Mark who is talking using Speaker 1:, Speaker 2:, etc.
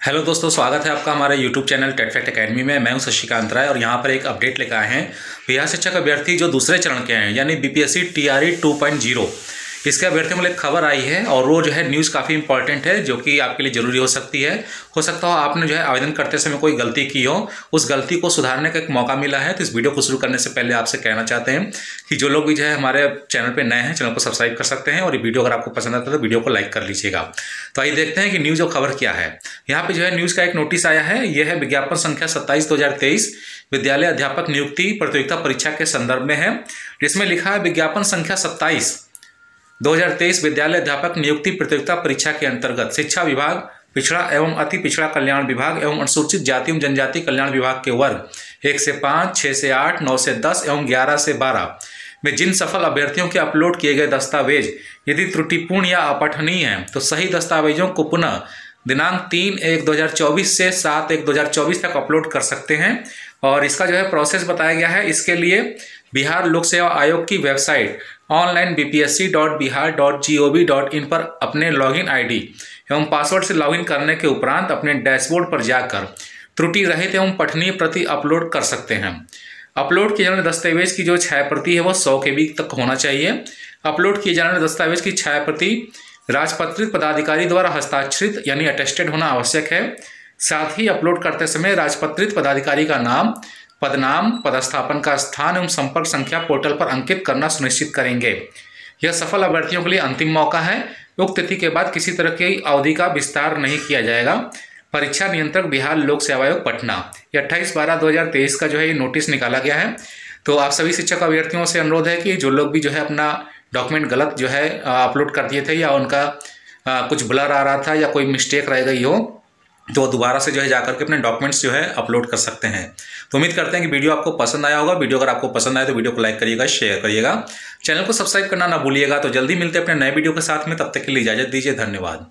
Speaker 1: Hello दोस्तों, स्वागत है आपका हमारे यूट्यूब चैनल टेटफेक्ट एकेडमी में। मैं हूँ शशिकांत राय और यहाँ पर एक अपडेट लेकर आए हैं। बिहार शिक्षक अभ्यर्थी जो दूसरे चरण के हैं, यानी बीपीएससी टीआरई 2.0 इसके अभ्यर्थियों को एक खबर आई है और वो जो है न्यूज़ काफ़ी इंपॉर्टेंट है, जो कि आपके लिए ज़रूरी हो सकती है। हो सकता हो आपने जो है आवेदन करते समय कोई गलती की हो, उस गलती को सुधारने का एक मौका मिला है तो इस वीडियो को शुरू करने से पहले आपसे कहना चाहते हैं कि जो लोग भी जो है हमारे चैनल पर नए हैं, चैनल को सब्सक्राइब कर सकते हैं और ये वीडियो अगर आपको पसंद आता है तो वीडियो को लाइक कर लीजिएगा। तो आइए देखते हैं कि न्यूज़ और खबर क्या है। यहाँ पे जो है न्यूज़ का एक नोटिस आया है यह है विज्ञापन संख्या सत्ताईस दो विद्यालय अध्यापक नियुक्ति प्रतियोगिता परीक्षा के संदर्भ में है। जिसमें लिखा है विज्ञापन संख्या सत्ताईस 2023 विद्यालय अध्यापक नियुक्ति प्रतियोगिता परीक्षा के अंतर्गत शिक्षा विभाग, पिछड़ा एवं अति पिछड़ा कल्याण विभाग एवं अनुसूचित जाति एवं जनजाति कल्याण विभाग के वर्ग, एक से पाँच छः से आठ, नौ से दस एवं ग्यारह से बारह, में जिन सफल अभ्यर्थियों के अपलोड किए गए दस्तावेज़ यदि त्रुटिपूर्ण या अपठनीय हैं तो सही दस्तावेजों को पुनः दिनांक तीन एक दो हज़ार चौबीस से सात एक दो हज़ार चौबीस तक अपलोड कर सकते हैं। और इसका जो है प्रोसेस बताया गया है, इसके लिए बिहार लोक सेवा आयोग की वेबसाइट ऑनलाइन इन पर अपने लॉगिन आईडी एवं पासवर्ड से लॉगिन करने के उपरांत अपने डैशबोर्ड पर जाकर त्रुटि रहित एवं पठनीय प्रति अपलोड कर सकते हैं। अपलोड किए जाने दस्तावेज़ की जो छाया प्रति है वो सौ के बी तक होना चाहिए। अपलोड किए जाने दस्तावेज़ की छाया प्रति राजपत्रित पदाधिकारी द्वारा हस्ताक्षरित यानी अटेस्टेड होना आवश्यक है। साथ ही अपलोड करते समय राजपत्रित पदाधिकारी का नाम पदनाम पदस्थापन का स्थान एवं संपर्क संख्या पोर्टल पर अंकित करना सुनिश्चित करेंगे। यह सफल अभ्यर्थियों के लिए अंतिम मौका है। उक्त तिथि के बाद किसी तरह की अवधि का विस्तार नहीं किया जाएगा। परीक्षा नियंत्रक बिहार लोक सेवा आयोग, पटना। ये अट्ठाईस बारह दो हज़ार तेईस का जो है ये नोटिस निकाला गया है। तो आप सभी शिक्षक अभ्यर्थियों से अनुरोध है कि जो लोग भी जो है अपना डॉक्यूमेंट गलत जो है अपलोड कर दिए थे या उनका कुछ ब्लर आ रहा था या कोई मिस्टेक रह गई हो तो दोबारा से जो है जाकर के अपने डॉक्यूमेंट्स जो है अपलोड कर सकते हैं। तो उम्मीद करते हैं कि वीडियो आपको पसंद आया होगा। वीडियो अगर आपको पसंद आए तो वीडियो को लाइक करिएगा शेयर करिएगा। चैनल को सब्सक्राइब करना ना भूलिएगा। तो जल्दी मिलते हैं अपने नए वीडियो के साथ में। तब तक के लिए इजाज़त दीजिए। धन्यवाद।